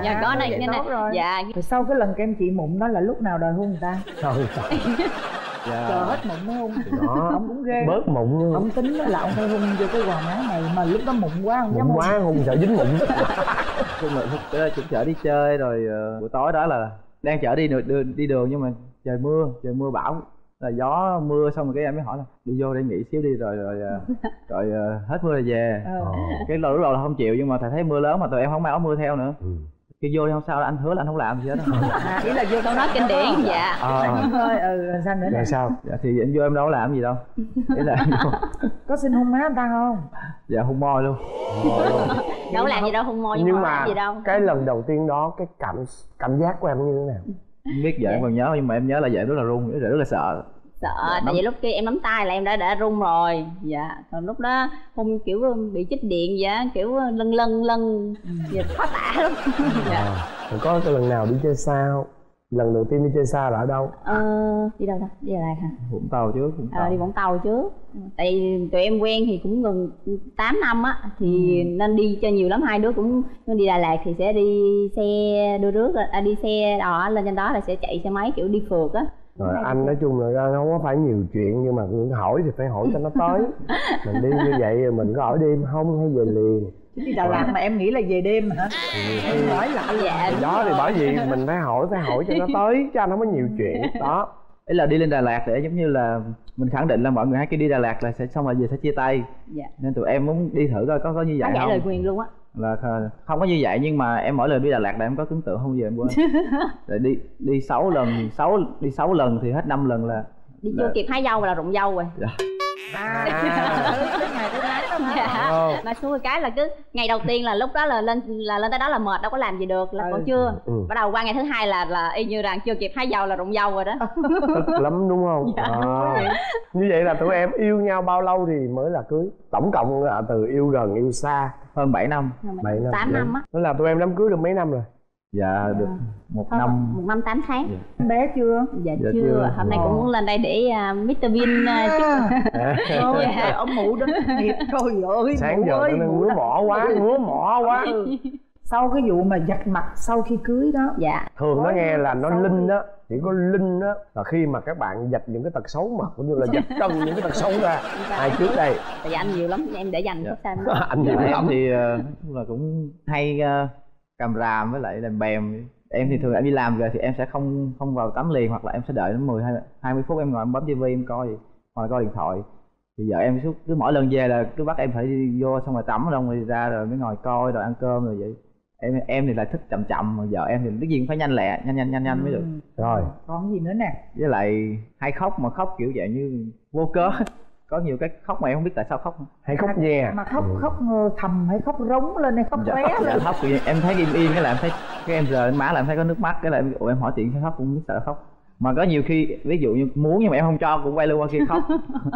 Dạ có này vậy nên tốt rồi. dạ. Rồi sau cái lần kem chị mụn đó là lúc nào đời hôn người ta? Trời dạ. Chờ hết mụn mới hôn đó ông cũng ghê. Bớt mụn luôn. Ông tính là ông phải hôn vô cái gò má này mà lúc đó mụn quá không dám mụn hôn quá không sợ dính mụn. Chung là lúc đó chúng chở đi chơi rồi ờ, buổi tối đó là đang chở đi đường, đi đường nhưng mà trời mưa trời mưa bão. Là gió mưa xong rồi cái em mới hỏi là đi vô đây nghỉ xíu đi rồi rồi ờ, rồi ờ, hết mưa rồi về. Ờ. cái lúc đầu là không chịu nhưng mà thầy thấy mưa lớn mà tụi em không mang áo mưa theo nữa. Ừ. kêu vô đi không sao anh hứa là anh không làm gì hết á. à, ý là vô câu nói kinh điển dạ à, thôi ừ sao nữa rồi sao? Dạ thì anh vô em đâu có làm gì đâu. Ý là có xin hôn má người ta không? Dạ hôn môi luôn. Đâu làm gì đâu hung môi nhưng mà gì đâu. cái lần đầu tiên đó cái cảm cảm giác của em như thế nào? Không biết vậy em còn nhớ nhưng mà em nhớ là vậy rất là run rất là sợ sợ tại vì lúc kia em nắm tay là em đã đã run rồi. Dạ còn lúc đó hung kiểu bị chích điện vậy á, kiểu lân lân lân dạ khó tả lắm. Dạ. À, có cái lần nào đi chơi xa không? Lần đầu tiên đi chơi xa là ở đâu? Ờ, đi đâu ta? Đi Đà Lạt hả? Vũng tàu trước vũng à, đi Vũng Tàu trước. Tại vì tụi em quen thì cũng gần 8 năm á thì nên đi cho nhiều lắm. Hai đứa cũng nhưng đi Đà Lạt thì sẽ đi xe đưa rước à, đi xe đò lên trên đó là sẽ chạy xe máy kiểu đi phượt á rồi anh nói chung là không có phải nhiều chuyện nhưng mà mình hỏi thì phải hỏi cho nó tới. Mình đi như vậy rồi mình có ở đêm không hay về liền. Chứ đi Đà Lạt mà em nghĩ là về đêm hả? Em nói lạ dạ thì đó thì bởi vì mình phải hỏi phải hỏi cho nó tới chứ anh không có nhiều chuyện. Đó. Ý là đi lên Đà Lạt để giống như là mình khẳng định là mọi người hay khi đi Đà Lạt là sẽ xong rồi về sẽ chia tay. Dạ. Nên tụi em muốn đi thử coi có có như vậy không? lời quyền luôn á là kh- không có như vậy nhưng mà em mỗi lần đi Đà Lạt là em có tưởng tượng không giờ em quên rồi đi đi sáu lần sáu đi sáu lần thì hết năm lần là đi Dạ. chưa kịp hái dâu là rụng dâu rồi à đó mà dạ Ồ. mà xuống một cái là cứ ngày đầu tiên là lúc đó là lên là lên tới đó là mệt đâu có làm gì được là Ừ. còn chưa Ừ. bắt đầu qua ngày thứ hai là là y như rằng chưa kịp hái dầu là rụng dầu rồi đó Tức lắm đúng không Dạ, à. như vậy là tụi em yêu nhau bao lâu thì mới là cưới tổng cộng là từ yêu gần yêu xa hơn 7 năm bảy năm tám năm á Tức là tụi em đám cưới được mấy năm rồi dạ được một Hơn năm một năm tám tháng Em bé chưa dạ, Dạ chưa. chưa. hôm nay Ồ. cũng muốn lên đây để uh, Mr Bean uh, chúc à. Ôi, Dạ. ông mụ đó thiệt trời ơi sáng giờ ơi, nó ngứa mỏ quá ngứa mỏ quá Ừ. sau cái vụ mà giặt mặt sau khi cưới đó dạ. Thường nó nghe là nó linh đó chỉ có linh đó là khi mà các bạn dạch những cái tật xấu mà cũng như là dạch trần những cái tật xấu ra. Ai trước đây? Tại vì anh nhiều lắm em để dành Dạ. anh dạ, nhiều em lắm thì ờ, là cũng hay ờ, cầm ràm với lại làm bèm. Em thì thường em đi làm về thì em sẽ không không vào tắm liền hoặc là em sẽ đợi đến 10 20 20 phút em ngồi em bấm tivi em coi hoặc là coi điện thoại. Thì vợ em suốt cứ mỗi lần về là cứ bắt em phải đi vô xong rồi tắm xong rồi ra rồi mới ngồi coi rồi ăn cơm rồi vậy em em thì lại thích chậm chậm mà vợ em thì cái gì cũng phải nhanh lẹ nhanh nhanh nhanh nhanh mới được. Ừ. rồi. Còn gì nữa nè? Với lại hay khóc mà khóc kiểu dạng như vô cớ. Có nhiều cái khóc mà em không biết tại sao khóc. Hay khóc nhè. Mà khóc khóc ờ, thầm hay khóc rống lên hay khóc dạ, ré dạ, lên? khóc thì em thấy im im cái là em thấy cái em giờ má là em thấy có nước mắt cái là em, ủa, em hỏi chuyện sao khóc cũng biết sợ khóc mà có nhiều khi ví dụ như muốn nhưng mà em không cho cũng quay lưng qua kia khóc.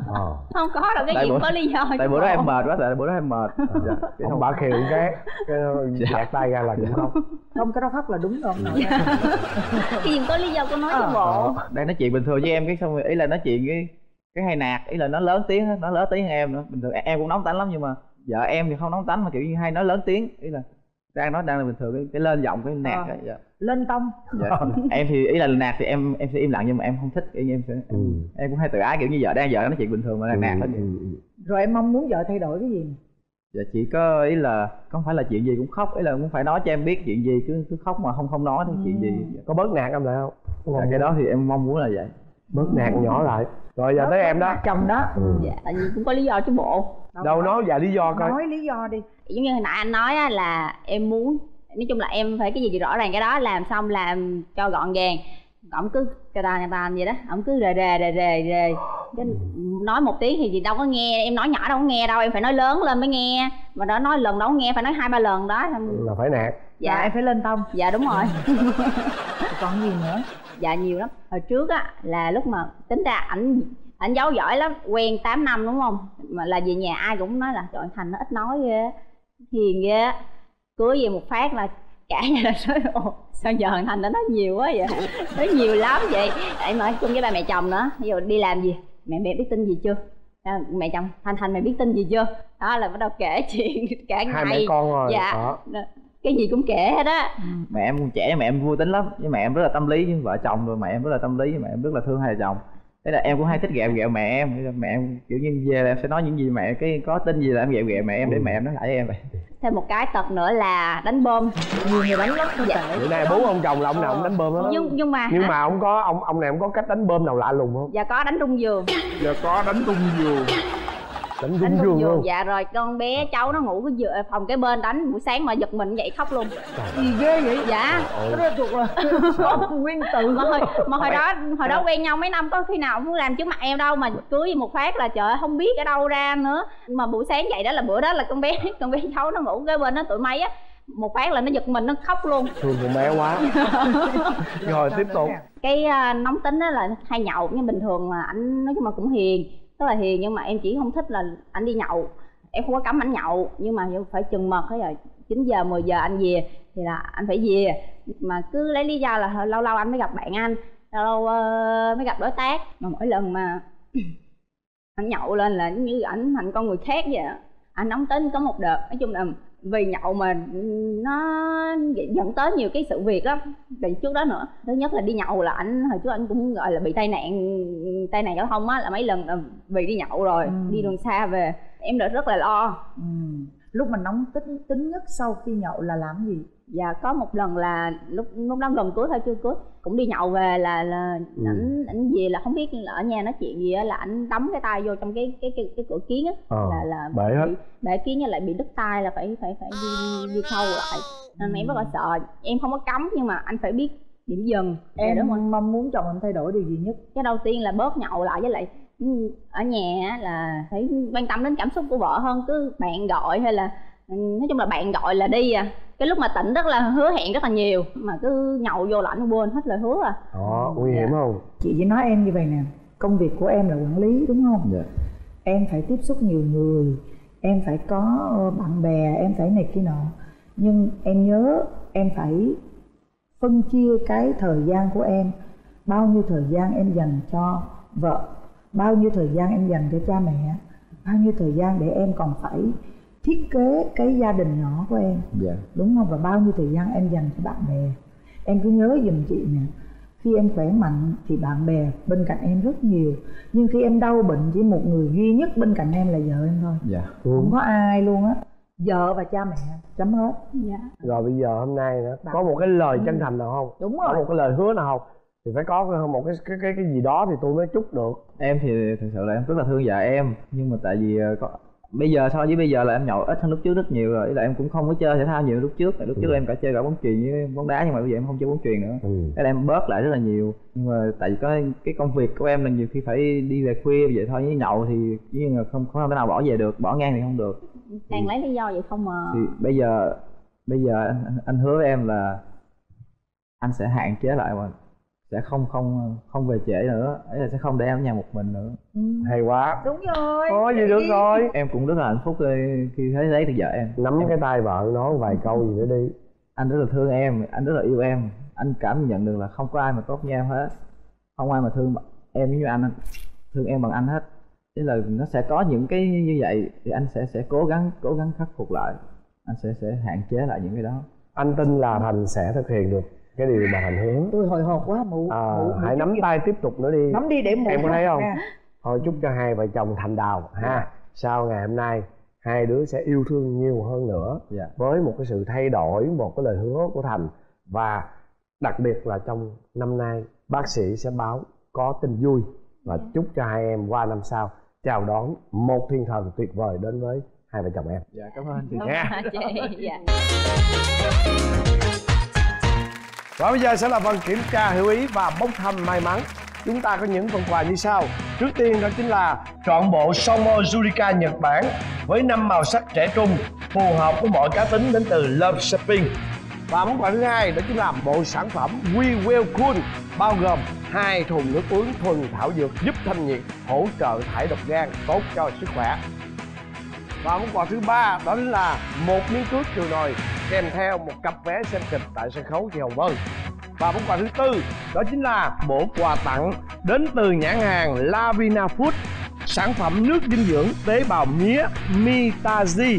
Ờ. Không có đâu cái Tại gì bữa- có lý do tại bữa đó em mệt quá tại bữa đó em mệt. Dạ, cái ông không bà khều cái cái dạt tay ra là cũng khóc. Không cái đó khóc là đúng rồi. Nội cái gì có lý do có nói Ờ. cho bộ. Ờ, đang nói chuyện bình thường với em cái xong rồi ý là nói chuyện cái cái hay nạt ý là nó lớn tiếng á, nó lớn tiếng hơn em nữa. Bình thường em cũng nóng tánh lắm nhưng mà vợ em thì không nóng tánh mà kiểu như hay nói lớn tiếng ý là đang nói đang là bình thường cái, cái lên giọng cái nạt á, dạ. lên tông dạ. em thì ý là nạt thì em em sẽ im lặng nhưng mà em không thích kiểu như em sẽ em, Ừ. em cũng hay tự ái kiểu như vợ đang vợ nói chuyện bình thường mà đang nạt hết vậy. Ừ, ừ, ừ. rồi em mong muốn vợ thay đổi cái gì dạ chỉ có ý là không phải là chuyện gì cũng khóc ý là cũng phải nói cho em biết chuyện gì cứ cứ khóc mà không không nói thì chuyện gì dạ. có bớt nạt em lại không Dạ, cái đó thì em mong muốn là vậy bớt nạt nhỏ lại rồi giờ tới em đó chồng đó Ừ. dạ tại vì cũng có lý do chứ bộ đâu nói vài lý do coi. Nói lý do đi. Giống như hồi nãy anh nói á, là em muốn nói chung là em phải cái gì rõ ràng cái đó làm xong làm cho gọn gàng. Ổng cứ cà tà cà tà vậy đó ổng cứ rề rề rề rề rề. Nói một tiếng thì gì đâu có nghe em nói nhỏ đâu có nghe đâu em phải nói lớn lên mới nghe. Mà đó nói lần đâu có nghe phải nói hai ba lần đó. Là phải nạt. Dạ. Dạ em phải lên tông. Dạ đúng rồi. Còn gì nữa? Dạ nhiều lắm. Hồi trước á là lúc mà tính ra ảnh ảnh giấu giỏi lắm quen 8 năm đúng không? Mà là về nhà ai cũng nói là trời thành nó ít nói ghê á, hiền ghê á. cưới về một phát là cả nhà là nói ồ sao giờ thành nó nói nhiều quá vậy? Nói nhiều lắm vậy. Em nói chung với ba mẹ chồng nữa ví dụ đi làm gì? Mẹ mẹ biết tin gì chưa? À, mẹ chồng thành thành mày biết tin gì chưa? Đó là bắt đầu kể chuyện cả ngày hai mẹ con rồi dạ. đó. cái gì cũng kể hết á. Mẹ em còn trẻ mẹ em vui tính lắm. Với mẹ em rất là tâm lý với vợ chồng rồi mẹ em rất là tâm lý với mẹ em rất là thương hai vợ chồng thế là em cũng hay thích ghẹo ghẹo mẹ em. Mẹ em kiểu như về là em sẽ nói những gì mẹ cái có tin gì là em ghẹo ghẹo mẹ em để mẹ em nói lại với em vậy. Thêm một cái tật nữa là đánh bom. Nhiều người đánh lắm cơ Dạ. bữa nay bố ông chồng là ông nào ông đánh bơm đó nhưng nhưng mà nhưng mà ông có ông ông này ông có cách đánh bơm nào lạ lùng không? Dạ có đánh rung giường. Giờ có đánh tung giường đánh rung giường luôn. dạ rồi con bé cháu nó ngủ cái giường, phòng cái bên đánh buổi sáng mà giật mình dậy khóc luôn. Gì ghê vậy? Dạ. Đó thuộc là nguyên tử mà hồi, mà hồi đó hồi đó quen nhau mấy năm có khi nào muốn làm trước mặt em đâu mà cưới một phát là trời ơi, không biết ở đâu ra nữa. Mà buổi sáng dậy đó là bữa đó là con bé con bé cháu nó ngủ cái bên nó tuổi mấy á một phát là nó giật mình nó khóc luôn. Thương con bé quá. Rồi tiếp tục. Cái à, nóng tính đó là hay nhậu nhưng bình thường mà ảnh nói chung là cũng hiền rất là hiền nhưng mà em chỉ không thích là ảnh đi nhậu. Em không có cấm ảnh nhậu, nhưng mà phải chừng mật hết rồi 9 giờ 10 giờ anh về thì là anh phải về. Mà cứ lấy lý do là lâu lâu anh mới gặp bạn anh, lâu lâu ờ, mới gặp đối tác. Mà mỗi lần mà anh nhậu lên là như ảnh thành con người khác vậy anh nóng tính có một đợt, nói chung là vì nhậu mà nó dẫn tới nhiều cái sự việc lắm từ trước đó nữa thứ nhất là đi nhậu là anh hồi trước anh cũng gọi là bị tai nạn tai nạn giao thông á là mấy lần là vì đi nhậu rồi Ừ. đi đường xa về em đã rất là lo ừ. lúc mà nóng tính tính nhất sau khi nhậu là làm gì và có một lần là lúc lúc đó gần cưới thôi chưa cưới cũng đi nhậu về là là Ừ. ảnh ảnh về là không biết là ở nhà nói chuyện gì á là ảnh đấm cái tay vô trong cái cái cái, cái cửa kiến á. Ờ, là là bể hết. bị bể kiến với lại bị đứt tay là phải phải phải đi đi, đi khâu lại. Nên em rất là sợ. Em không có cấm nhưng mà anh phải biết điểm dừng. Dạ, em đúng rồi. mong muốn chồng em thay đổi điều gì nhất? Cái đầu tiên là bớt nhậu lại với lại Ừ, ở nhà á là phải quan tâm đến cảm xúc của vợ hơn. Cứ bạn gọi hay là ừ, nói chung là bạn gọi là đi à. Cái lúc mà tỉnh rất là hứa hẹn rất là nhiều mà cứ nhậu vô lãnh quên hết lời hứa à. Đó nguy hiểm không? Chị chỉ nói em như vậy nè công việc của em là quản lý đúng không? Dạ. Em phải tiếp xúc nhiều người em phải có ờ, bạn bè em phải này kia nọ. Nhưng em nhớ em phải phân chia cái thời gian của em bao nhiêu thời gian em dành cho vợ bao nhiêu thời gian em dành cho cha mẹ bao nhiêu thời gian để em còn phải thiết kế cái gia đình nhỏ của em. Dạ. Đúng không? Và bao nhiêu thời gian em dành cho bạn bè. Em cứ nhớ giùm chị nè. Khi em khỏe mạnh thì bạn bè bên cạnh em rất nhiều. Nhưng khi em đau bệnh chỉ một người duy nhất bên cạnh em là vợ em thôi. Dạ. Không có ai luôn á. Vợ và cha mẹ chấm hết. Dạ. Rồi bây giờ hôm nay nữa có một cái lời chân thành nào không? Đúng có rồi. một cái lời hứa nào không? Thì phải có một cái cái cái cái gì đó thì tôi mới chúc được. Em thì thực sự là em rất là thương vợ em. Nhưng mà tại vì ờ, có bây giờ so với bây giờ là em nhậu ít hơn lúc trước rất nhiều rồi Ý là em cũng không có chơi thể thao nhiều lúc trước. Lúc trước Ừ. em cả chơi cả bóng chuyền với bóng đá nhưng mà bây giờ em không chơi bóng chuyền nữa. Ừ. cái là em bớt lại rất là nhiều. Nhưng mà tại vì có cái công việc của em là nhiều khi phải đi về khuya vậy thôi. Với nhậu thì chỉ là không không thể nào bỏ về được bỏ ngang thì không được. Đang lấy lý do vậy không mà thì bây giờ bây giờ anh, anh hứa với em là anh sẽ hạn chế lại mà sẽ không không không về trễ nữa. Ấy là sẽ không để em ở nhà một mình nữa. Hay quá. Đúng rồi có gì được rồi. Em cũng rất là hạnh phúc khi khi thấy lấy được vợ em nắm cái tay vợ nói vài câu gì nữa đi. Anh rất là thương em anh rất là yêu em. Anh cảm nhận được là không có ai mà tốt như em hết. Không ai mà thương em giống như anh thương em bằng anh hết. Thế là nó sẽ có những cái như vậy thì anh sẽ sẽ cố gắng cố gắng khắc phục lại. Anh sẽ sẽ hạn chế lại những cái đó. Anh tin là thành sẽ thực hiện được cái điều mà thành hứa tôi hồi hộp quá mụ à, mụ, mụ hãy nắm tay tiếp tục nữa đi. Nắm đi để mụ em có thấy không? nha. thôi chúc cho hai vợ chồng thành đào ha. Sau ngày hôm nay hai đứa sẽ yêu thương nhiều hơn nữa Dạ. với một cái sự thay đổi một cái lời hứa của thành. Và đặc biệt là trong năm nay bác sĩ sẽ báo có tin vui và chúc cho hai em qua năm sau chào đón một thiên thần tuyệt vời đến với hai vợ chồng em. Dạ cảm ơn chị. Nha chị dạ và bây giờ sẽ là phần kiểm tra hữu ý và bốc thăm may mắn. Chúng ta có những phần quà như sau. Trước tiên đó chính là trọn bộ Somo Jurica Nhật Bản với năm màu sắc trẻ trung phù hợp với mọi cá tính đến từ Love Shopping. Và món quà thứ hai đó chính là bộ sản phẩm We Will Cool bao gồm hai thùng nước uống thuần thảo dược giúp thanh nhiệt, hỗ trợ thải độc gan, tốt cho sức khỏe. Và món quà thứ ba đó là một miếng cước chiều nồi kèm theo một cặp vé xem kịch tại sân khấu Chị Hồng Vân. Và món quà thứ tư đó chính là bộ quà tặng đến từ nhãn hàng Lavina Food sản phẩm nước dinh dưỡng tế bào mía Mitazi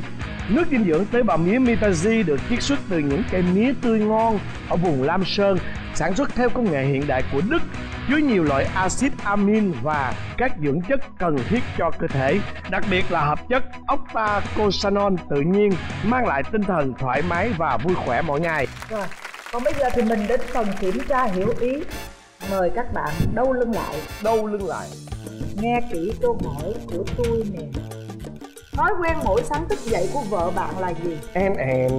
Nước dinh dưỡng tế bào mía Mitazi được chiết xuất từ những cây mía tươi ngon ở vùng Lam Sơn, sản xuất theo công nghệ hiện đại của Đức, chứa nhiều loại axit amin và các dưỡng chất cần thiết cho cơ thể, đặc biệt là hợp chất octacosanol tự nhiên, mang lại tinh thần thoải mái và vui khỏe mỗi ngày. Rồi, còn bây giờ thì mình đến phần kiểm tra hiểu ý mời các bạn đâu lưng lại Đâu lưng lại. nghe kỹ câu hỏi của tôi nè thói quen mỗi sáng thức dậy của vợ bạn là gì Em em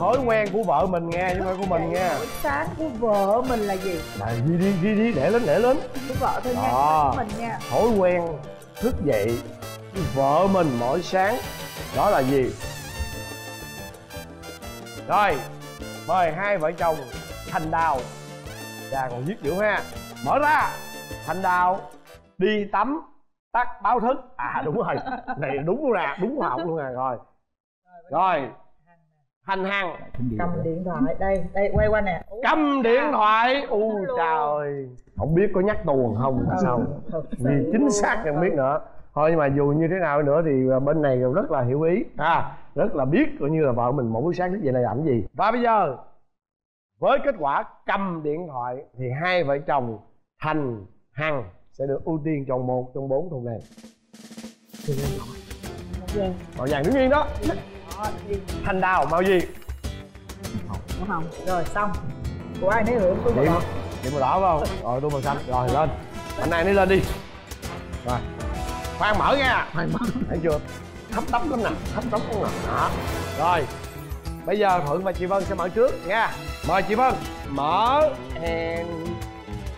thói quen của vợ mình nghe chứ không phải của mình nghe. mỗi sáng của vợ mình là gì? Này ghi đi ghi đi để lên để lên. của vợ thôi nha của mình nha. Thói quen thức dậy vợ mình mỗi sáng. Đó là gì? Rồi mời hai vợ chồng thành đào. Và còn viết chữ ha. Mở ra. Thành đào đi tắm tắt báo thức. À đúng rồi. Này đúng luôn nè đúng học luôn nè rồi. Rồi thành hằng. Cầm điện thoại. Đây đây quay qua nè. Cầm điện thoại. U trời. Không biết có nhắc tuồng không là sao? Thật sự vì chính xác không biết nữa. Thôi nhưng mà dù như thế nào nữa thì à, bên này rất là hiểu ý. À. Rất là biết coi như là vợ mình mỗi buổi sáng thức dậy này làm gì. Và bây giờ với kết quả cầm điện thoại thì hai vợ chồng thành hằng sẽ được ưu tiên chọn một trong bốn thùng này màu vàng đứng yên đó thành đào màu gì Đúng không. Rồi xong. Của ai nấy hưởng tôi bỏ điểm. màu đỏ phải không? Rồi tôi màu xanh. Rồi lên. Anh này đi lên đi. Rồi. Khoan mở nha. Khoan mở. Thấy chưa? Thấp tóc lắm nè thấp tóc lắm nè. Đó. Rồi. Bây giờ thuận và chị vân sẽ mở trước nha. Mời chị vân. Mở. And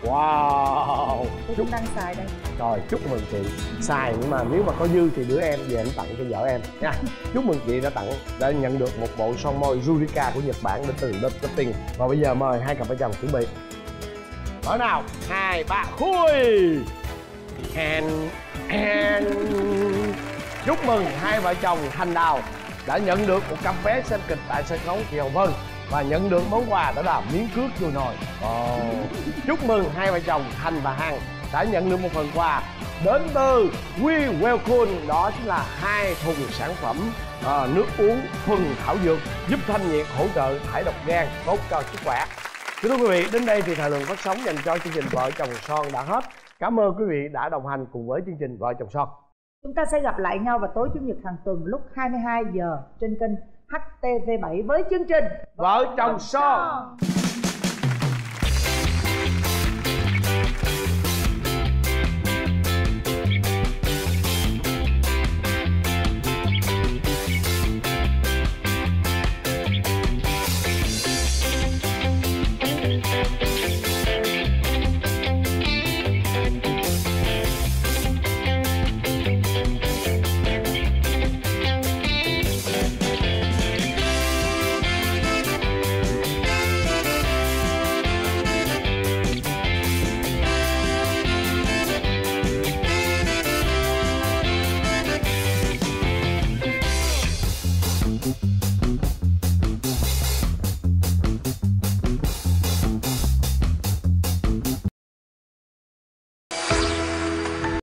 wow. Cũng đang xài đây. Rồi chúc mừng chị. Xài nhưng mà nếu mà có dư thì đứa em về em tặng cho vợ em. Nha. Chúc mừng chị đã tặng đã nhận được một bộ son môi Yurika của Nhật Bản đến từ Love Cutting. Và bây giờ mời hai cặp vợ chồng chuẩn bị. Mở nào. Hai ba khui. And and chúc mừng hai vợ chồng Thanh Đào đã nhận được một cặp vé xem kịch tại sân khấu Hồng Vân và nhận được món quà đó là miếng cước vui nồi oh. chúc mừng hai vợ chồng Thành và Hằng đã nhận được một phần quà đến từ We Welcome đó chính là hai thùng sản phẩm à, nước uống thuần thảo dược giúp thanh nhiệt hỗ trợ thải độc gan tốt cho sức khỏe Thưa quý vị, đến đây thì thời lượng phát sóng dành cho chương trình Vợ chồng son đã hết. Cảm ơn quý vị đã đồng hành cùng với chương trình Vợ chồng son. chúng ta sẽ gặp lại nhau vào tối chủ nhật hàng tuần lúc 22 giờ trên kênh HTV7 với chương trình Vợ chồng son.